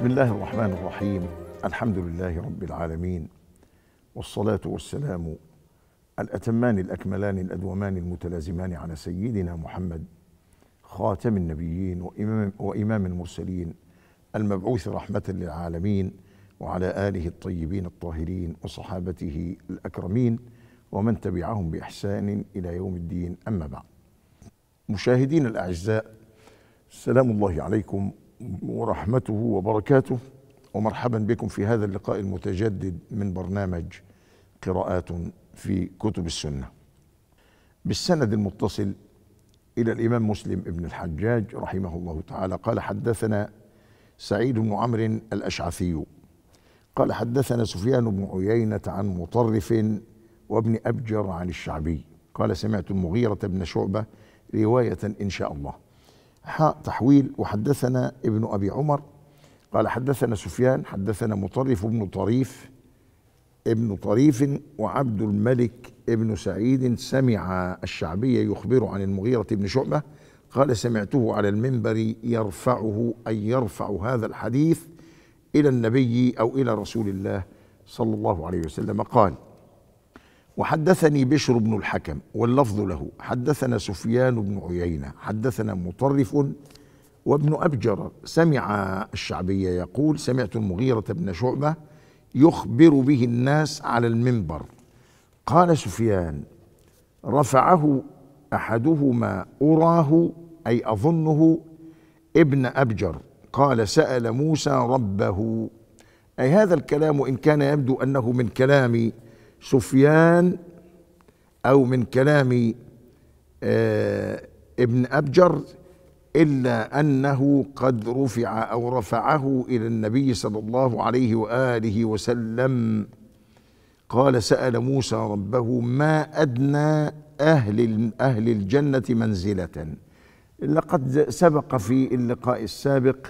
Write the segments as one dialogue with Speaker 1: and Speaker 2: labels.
Speaker 1: بسم الله الرحمن الرحيم. الحمد لله رب العالمين. والصلاة والسلام الأتمان الأكملان الأدومان المتلازمان على سيدنا محمد خاتم النبيين وإمام, وإمام المرسلين المبعوث رحمة للعالمين وعلى آله الطيبين الطاهرين وصحابته الأكرمين ومن تبعهم بإحسان إلى يوم الدين. أما بعد مشاهدين الأعزاء سلام الله عليكم ورحمته وبركاته ومرحبا بكم في هذا اللقاء المتجدد من برنامج قراءات في كتب السنة. بالسند المتصل إلى الإمام مسلم ابن الحجاج رحمه الله تعالى قال حدثنا سعيد بن عمرو الأشعثي قال حدثنا سفيان بن عيينة عن مطرف وابن أبجر عن الشعبي قال سمعت المغيرة بن شعبة رواية إن شاء الله. حاء تحويل. وحدثنا ابن أبي عمر قال حدثنا سفيان حدثنا مطرف بن طريف ابن طريف وعبد الملك ابن سعيد سمع الشعبي يخبر عن المغيرة بن شعبة. قال سمعته على المنبر يرفعه أي يرفع هذا الحديث إلى النبي أو إلى رسول الله صلى الله عليه وسلم. قال وحدثني بشر بن الحكم واللفظ له. حدثنا سفيان بن عيينة حدثنا مطرف وابن أبجر. سمع الشعبي يقول سمعت المغيرة بن شعبة يخبر به الناس على المنبر. قال سفيان رفعه أحدهما أراه أي أظنه ابن أبجر. قال سأل موسى ربه. أي هذا الكلام إن كان يبدو أنه من كلام سفيان أو من كلام آه ابن أبجر إلا أنه قد رفع أو رفعه إلى النبي صلى الله عليه وآله وسلم. قال سأل موسى ربه ما أدنى أهل أهل الجنة منزلة؟ لقد سبق في اللقاء السابق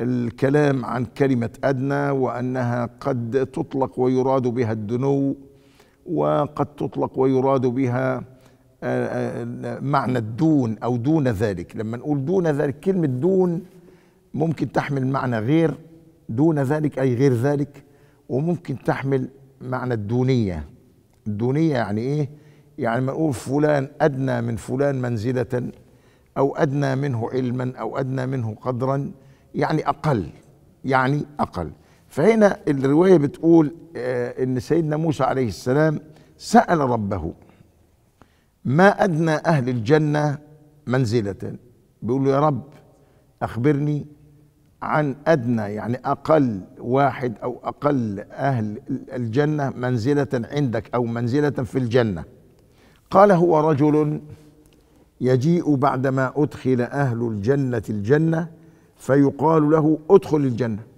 Speaker 1: الكلام عن كلمة أدنى وأنها قد تطلق ويراد بها الدنو. وقد تطلق ويراد بها معنى الدون أو دون ذلك. لما نقول دون ذلك كلمة دون ممكن تحمل معنى غير دون ذلك أي غير ذلك وممكن تحمل معنى الدونية. الدونية يعني إيه؟ يعني ما نقول فلان أدنى من فلان منزلة أو أدنى منه علما أو أدنى منه قدرا يعني أقل يعني أقل. فهنا الرواية بتقول إن سيدنا موسى عليه السلام سأل ربه ما أدنى أهل الجنة منزلة؟ بيقول له يا رب أخبرني عن أدنى يعني أقل واحد أو أقل أهل الجنة منزلة عندك أو منزلة في الجنة. قال هو رجل يجيء بعدما أدخل أهل الجنة الجنة فيقال له ادخل الجنة.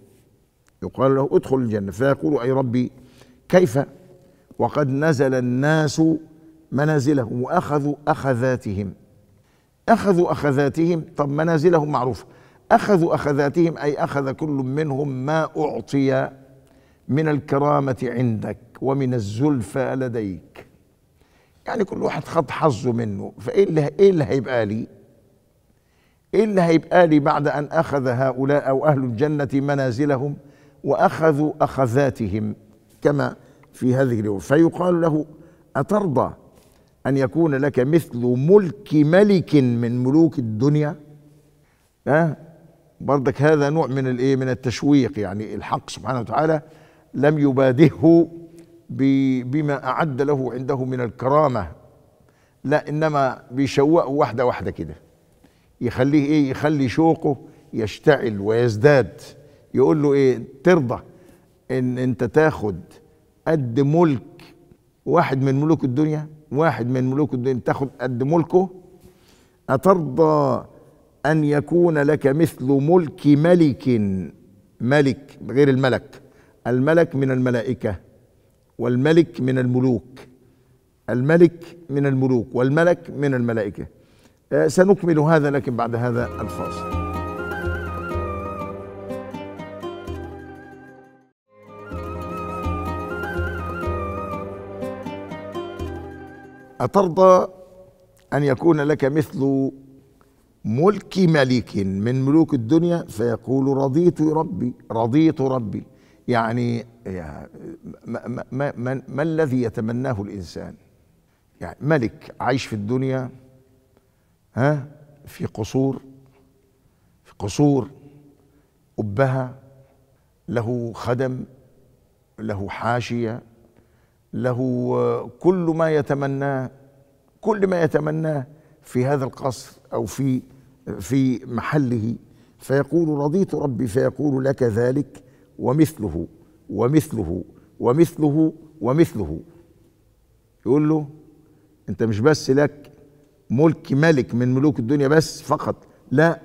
Speaker 1: يقال له ادخل الجنة فيقول أي ربي كيف؟ وقد نزل الناس منازلهم وأخذوا أخذاتهم. أخذوا أخذاتهم طب منازلهم معروفه أخذوا أخذاتهم أي أخذ كل منهم ما أعطي من الكرامة عندك ومن الزلفى لديك. يعني كل واحد خد حظه منه فإيه اللي إيه اللي هيبقى لي؟ إيه اللي هيبقى لي بعد أن أخذ هؤلاء أو أهل الجنة منازلهم؟ واخذوا أخذاتهم كما في هذه اليوم. فيقال له أترضى أن يكون لك مثل ملك ملك من ملوك الدنيا؟ ها؟ برضك هذا نوع من الايه من التشويق يعني الحق سبحانه وتعالى لم يبادهه بما أعد له عنده من الكرامة لا إنما بيشوقه واحدة واحدة كده. يخليه إيه؟ يخلي شوقه يشتعل ويزداد. يقول له إيه؟ ترضى إن أنت تاخد قد ملك واحد من ملوك الدنيا واحد من ملوك الدنيا تاخد قد ملكه. أترضى أن يكون لك مثل ملك ملك ملك غير الملك. الملك من الملائكة والملك من الملوك. الملك من الملوك والملك من الملائكة. آه سنكمل هذا لكن بعد هذا الفاصل. أترضى أن يكون لك مثل ملك ملك من ملوك الدنيا؟ فيقول رضيت ربي رضيت ربي. يعني ما, ما, ما, ما, ما الذي يتمناه الإنسان؟ يعني ملك عايش في الدنيا ها في قصور في قصور أبها له خدم له حاشية له كل ما يتمناه كل ما يتمناه في هذا القصر أو في في محله. فيقول رضيت ربي فيقول لك ذلك ومثله ومثله ومثله ومثله. يقول له أنت مش بس لك ملك ملك من ملوك الدنيا بس فقط. لا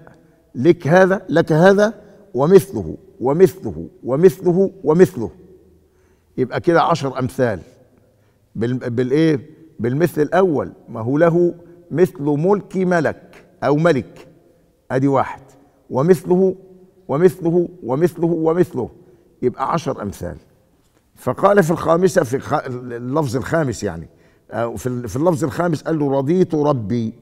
Speaker 1: لك هذا لك هذا ومثله ومثله ومثله ومثله. يبقى كده عشر أمثال. بالايه? بالمثل الأول. ما هو له مثل ملك ملك أو ملك. أدي واحد. ومثله ومثله ومثله ومثله. يبقى عشر أمثال. فقال في الخامسة في اللفظ الخامس يعني. في اللفظ الخامس قال له رضيت ربي.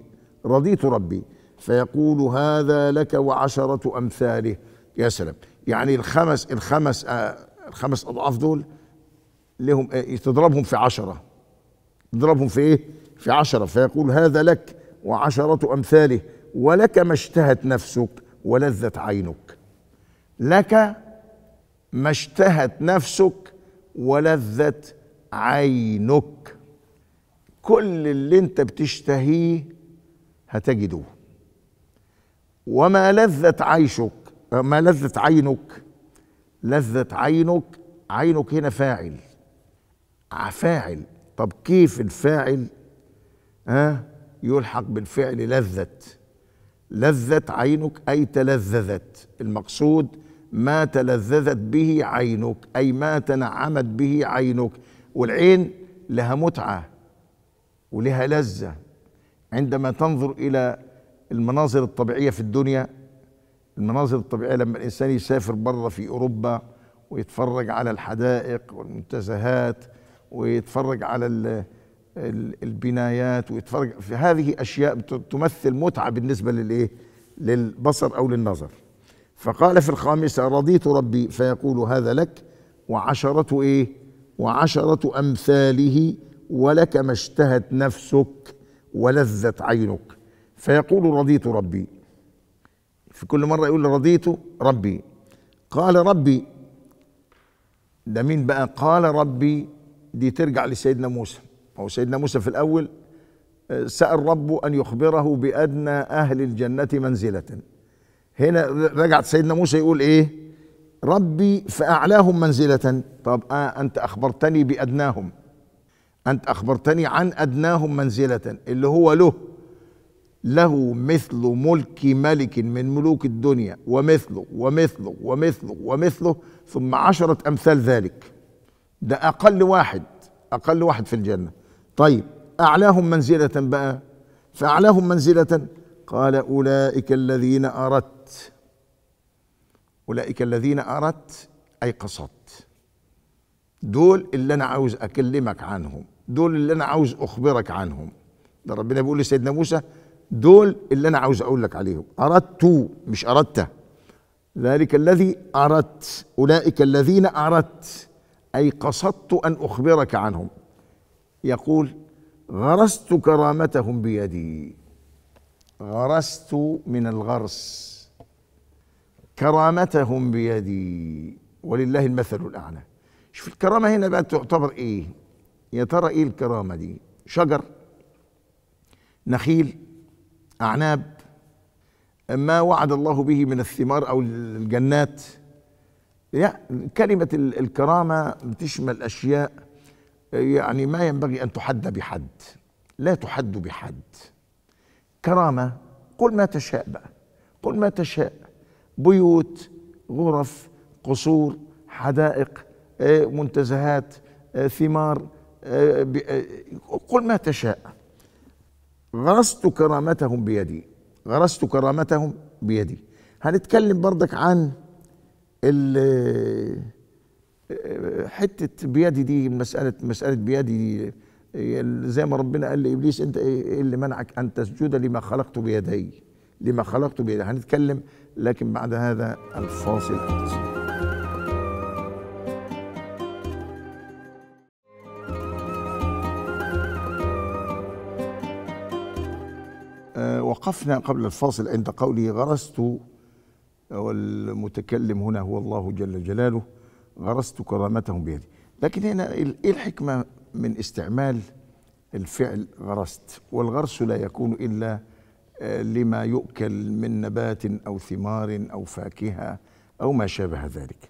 Speaker 1: رضيت ربي. فيقول هذا لك وعشرة أمثاله. يا سلام. يعني الخمس الخمس آه الخمس أضعاف دول لهم آه تضربهم في عشرة. تضربهم في إيه؟ في عشرة. فيقول هذا لك وعشرة أمثاله ولك ما اشتهت نفسك ولذت عينك. لك ما اشتهت نفسك ولذت عينك. كل اللي انت بتشتهيه هتجده. وما لذت عيشك ما لذت عينك؟ لذت عينك عينك هنا فاعل. فاعل. طب كيف الفاعل؟ ها؟ يلحق بالفعل لذت. لذت عينك أي تلذذت. المقصود ما تلذذت به عينك أي ما تنعمت به عينك. والعين لها متعة ولها لذة. عندما تنظر إلى المناظر الطبيعية في الدنيا المناظر الطبيعية لما الإنسان يسافر بره في أوروبا ويتفرج على الحدائق والمنتزهات ويتفرج على البنايات ويتفرج في هذه أشياء تمثل متعة بالنسبة للإيه؟ للبصر أو للنظر. فقال في الخامسة رضيت ربي فيقول هذا لك وعشرة إيه؟ وعشرة أمثاله ولك ما اشتهت نفسك ولذت عينك. فيقول رضيت ربي. في كل مرة يقول رضيت ربي. قال ربي. ده مين بقى؟ قال ربي دي ترجع لسيدنا موسى. هو سيدنا موسى في الأول سأل ربه أن يخبره بأدنى أهل الجنة منزلة. هنا رجعت سيدنا موسى يقول إيه؟ ربي فأعلاهم منزلة. طب آه أنت أخبرتني بأدناهم. أنت أخبرتني عن أدناهم منزلة اللي هو له. له مثل ملك ملك من ملوك الدنيا ومثله ومثله ومثله ومثله ثم عشرة أمثال ذلك. ده أقل واحد أقل واحد في الجنة. طيب أعلاهم منزلة بقى؟ فأعلاهم منزلة قال أولئك الذين أردت أولئك الذين أردت أي قصدت. دول اللي أنا عاوز أكلمك عنهم دول اللي أنا عاوز أخبرك عنهم. ده ربنا بيقول لسيدنا موسى دول اللي أنا عاوز أقول لك عليهم. أردت مش أردت. ذلك الذي أردت أولئك الذين أردت. أي قصدت أن أخبرك عنهم. يقول غرست كرامتهم بيدي. غرست من الغرس. كرامتهم بيدي. ولله المثل الأعلى. شوف الكرامة هنا بقى تعتبر إيه؟ يا ترى إيه الكرامة دي؟ شجر نخيل أعناب. ما وعد الله به من الثمار أو الجنات يعني كلمة الكرامة بتشمل أشياء يعني ما ينبغي أن تحد بحد لا تحد بحد. كرامة قل ما تشاء بقى قل ما تشاء. بيوت غرف قصور حدائق منتزهات ثمار قل ما تشاء. غرست كرامتهم بيدي غرست كرامتهم بيدي. هنتكلم برضك عن حتة بيدي دي مساله مسألة بيدي دي زي ما ربنا قال لإبليس أنت إيه اللي منعك أن تسجد لما خلقت بيدي لما خلقت بيدي. هنتكلم لكن بعد هذا الفاصل. القصير آه، وقفنا قبل الفاصل عند قوله غرست والمتكلم هنا هو الله جل جلاله غرست كرامتهم بيدي. لكن هنا إيه الحكمة من استعمال الفعل غرست؟ والغرس لا يكون إلا آه، لما يؤكل من نبات أو ثمار أو فاكهة أو ما شابه ذلك.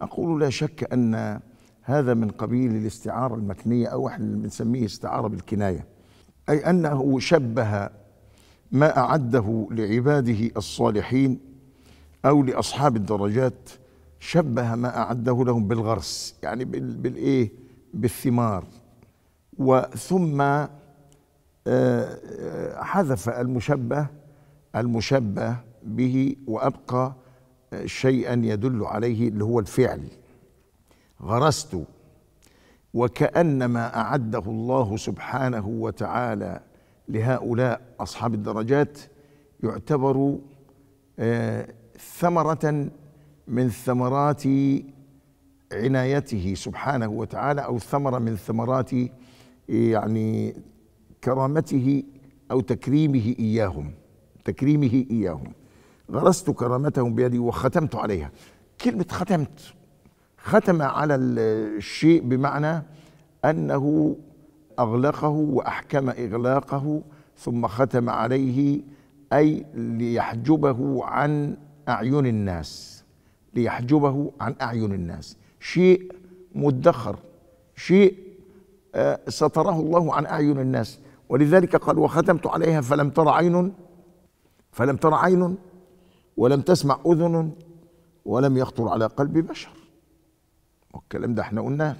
Speaker 1: أقول لا شك أن هذا من قبيل الاستعارة المكنية أو إحنا بنسميه استعارة بالكناية. أي أنه شبه ما أعده لعباده الصالحين أو لأصحاب الدرجات شبه ما أعده لهم بالغرس يعني بالإيه؟ بالثمار. وثم آه، آه، حذف المشبه المشبه به وأبقى شيئا يدل عليه اللي هو الفعل. غرست. وكأنما أعده الله سبحانه وتعالى لهؤلاء أصحاب الدرجات يعتبر ثمرة من ثمرات عنايته سبحانه وتعالى أو ثمرة من ثمرات يعني كرامته أو تكريمه إياهم تكريمه إياهم. غرست كرامتهم بيدي وختمت عليها. كلمة ختمت ختم على الشيء بمعنى أنه أغلقه وأحكم إغلاقه ثم ختم عليه أي ليحجبه عن أعين الناس ليحجبه عن أعين الناس. شيء مدخر شيء آه، ستره الله عن أعين الناس. ولذلك قال وختمت عليها فلم تر عين فلم تر عين ولم تسمع أذن ولم يخطر على قلب بشر. والكلام ده إحنا قلناه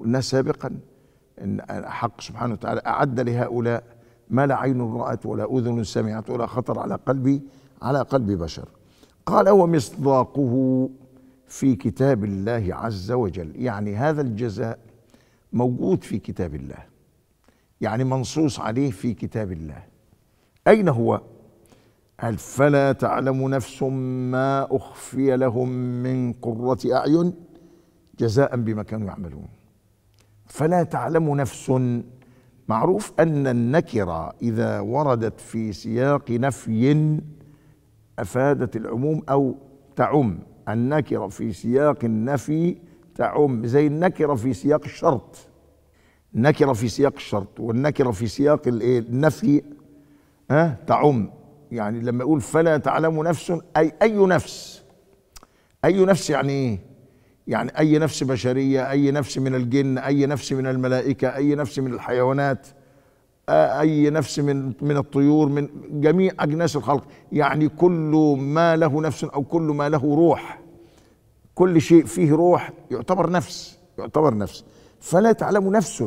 Speaker 1: قلناه سابقا إن حق سبحانه وتعالى أعد لهؤلاء ما لا عين رأت ولا أذن سمعت ولا خطر على قلبي على قلب بشر. قال ومصداقه في كتاب الله عز وجل. يعني هذا الجزاء موجود في كتاب الله. يعني منصوص عليه في كتاب الله. أين هو؟ قال فلا تعلم نفس ما أخفي لهم من قرة أعين جزاء بما كانوا يعملون. فلا تعلم نفس معروف أن النكرة إذا وردت في سياق نفي أفادت العموم أو تعم. النكرة في سياق النفي تعم زي النكرة في سياق الشرط. النكرة في سياق الشرط والنكرة في سياق النفي ها؟ تعم. يعني لما يقول فلا تعلم نفس أي أي نفس. أي نفس يعني إيه؟ يعني أي نفس بشرية أي نفس من الجن أي نفس من الملائكة أي نفس من الحيوانات. أي نفس من من الطيور من جميع أجناس الخلق. يعني كل ما له نفس أو كل ما له روح. كل شيء فيه روح يعتبر نفس يعتبر نفس. فلا تعلم نفس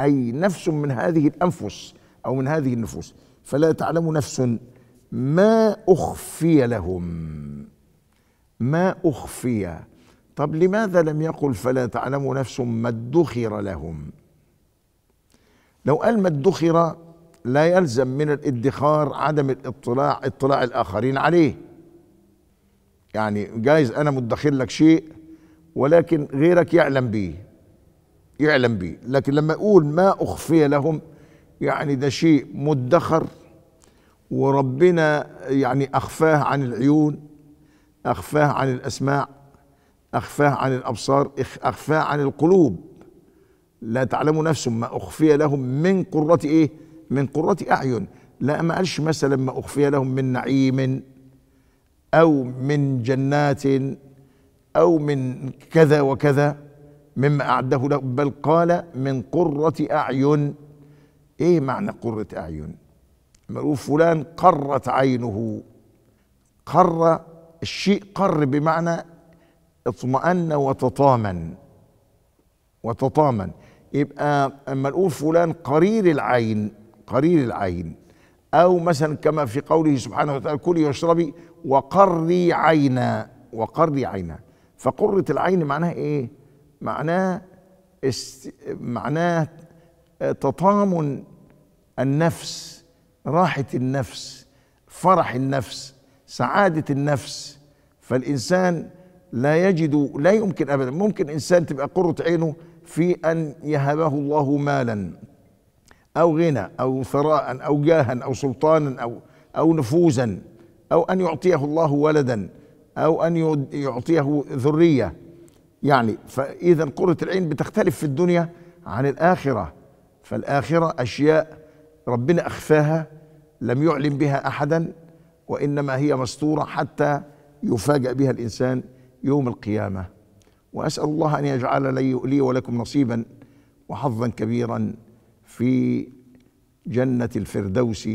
Speaker 1: أي نفس من هذه الأنفس أو من هذه النفوس. فلا تعلم نفس ما أخفي لهم. ما أخفي. طب لماذا لم يقل فلا تعلم نفس ما ادخر لهم؟ لو قال ما ادخر لا يلزم من الادخار عدم الاطلاع اطلاع الآخرين عليه. يعني جايز أنا مدخر لك شيء ولكن غيرك يعلم به يعلم به. لكن لما أقول ما أخفي لهم يعني ده شيء مدخر وربنا يعني أخفاه عن العيون أخفاه عن الأسماع أخفاه عن الأبصار أخفاه عن القلوب. لا تعلم نفس ما أخفي لهم من قرة إيه؟ من قرة أعين. لا ما قالش مثلا ما أخفي لهم من نعيم أو من جنات أو من كذا وكذا مما أعده له بل قال من قرة أعين. إيه معنى قرة أعين؟ نقول فلان قرت عينه. قر الشيء قر بمعنى اطمأن وتطامن. وتطامن. يبقى أما نقول فلان قرير العين قرير العين. أو مثلا كما في قوله سبحانه وتعالى كلي واشربي وقري عينا وقري عينا. فقرة العين معناها إيه؟ معناه است... معناه تطامن النفس راحة النفس فرح النفس سعادة النفس. فالإنسان لا يجد لا يمكن ابدا. ممكن إنسان تبقى قرة عينه في أن يهبه الله مالا أو غنى أو ثراء أو جاها أو سلطانا أو أو نفوذا أو أن يعطيه الله ولدا أو أن يعطيه ذرية. يعني فاذا قره العين بتختلف في الدنيا عن الآخرة. فالآخرة أشياء ربنا أخفاها لم يعلم بها احدا وإنما هي مستورة حتى يفاجأ بها الإنسان يوم القيامة. وأسأل الله أن يجعل لي, ولكم نصيبا وحظا كبيرا في جنة الفردوس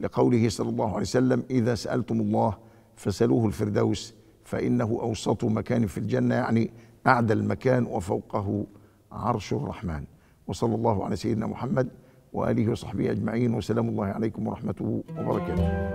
Speaker 1: لقوله صلى الله عليه وسلم إذا سألتم الله فسلوه الفردوس فإنه أوسط مكان في الجنة يعني اعدى المكان وفوقه عرش الرحمن. وصلى الله على سيدنا محمد وآله وصحبه أجمعين وسلام الله عليكم ورحمته وبركاته.